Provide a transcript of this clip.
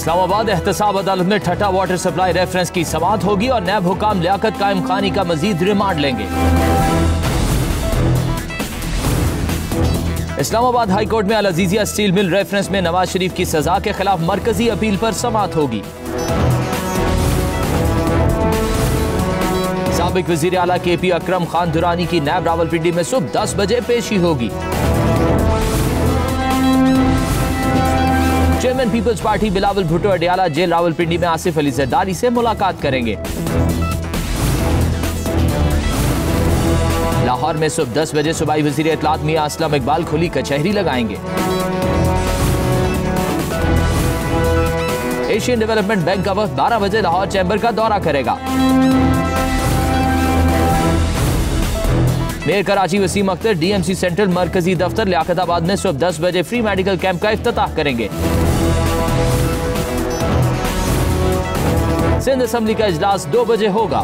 اسلام آباد احتساب عدالت میں ٹھٹا واٹر سپلائی ریفرنس کی سماعت ہوگی اور نیب حکام لیاقت قائم خانی کا مزید ریمانڈ لیں گے۔ اسلام آباد ہائی کورٹ میں العزیزیہ اسٹیل مل ریفرنس میں نواز شریف کی سزا کے خلاف مرکزی اپیل پر سماعت ہوگی۔ سابق وزیر اعلیٰ کے پی اکرم خان دورانی کی نیب راول پنڈی میں صبح دس بجے پیشی ہوگی۔ Chairman Peoples party Bilawal Bhutto Adiala jail Rawalpindi میں آصف علی زرداری سے ملاقات کریں گے۔ لاہور میں صبح دس بجے صوبائی وزیر اطلاعات میاں اسلم اقبال کھلی کچہری لگائیں گے۔ ایشین ڈیولپمنٹ بینک کا وقت بارہ بجے لاہور چیمبر کا دورہ کرے گا۔ Mayor Karachi, Waseem Akhtar, D M C central مرکزی دفتر لیاقت آباد میں صبح دس بجے فری میڈیکل کیمپ کا افتتاح کریں گے۔ سندھ اسمبلی کا اجلاس دو بجے ہوگا۔